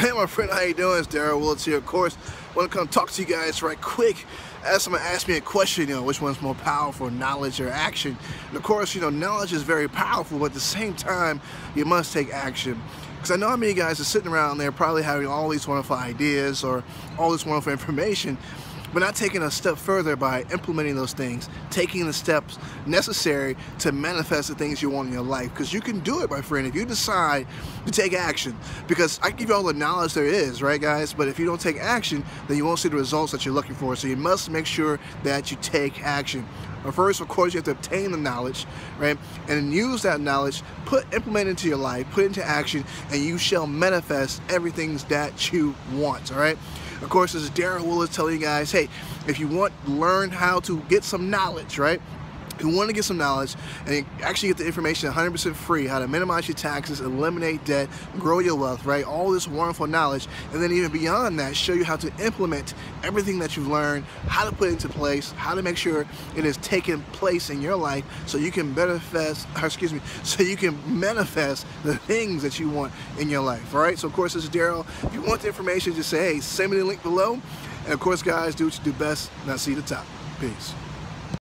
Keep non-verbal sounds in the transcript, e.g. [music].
Hey my friend, how you doing? It's Darrell Willis here. Of course, want to come talk to you guys right quick. As someone asked me a question, you know, which one's more powerful, knowledge or action? And of course, you know, knowledge is very powerful, but at the same time, you must take action. Because I know how many guys are sitting around there probably having all these wonderful ideas or all this wonderful information, but not taking a step further by implementing those things, taking the steps necessary to manifest the things you want in your life. Because you can do it, my friend, if you decide to take action. Because I give you all the knowledge there is, right, guys? But if you don't take action, then you won't see the results that you're looking for. So you must make sure that you take action. But first, of course, you have to obtain the knowledge, right? And use that knowledge, put implement into your life, put it into action, and you shall manifest everything that you want, all right? Of course, this is Darrell Willis telling you guys, hey, if you want learn how to get some knowledge, right? You want to get some knowledge and actually get the information 100% free, how to minimize your taxes, eliminate debt, grow your wealth, right? All this wonderful knowledge. And then even beyond that, show you how to implement everything that you've learned, how to put it into place, how to make sure it is taking place in your life so you can manifest, or [laughs] excuse me, so you can manifest the things that you want in your life, all right? So of course, this is Darrell. If you want the information, just say, hey, send me the link below. And of course, guys, do what you do best, and I'll see you at the top. Peace.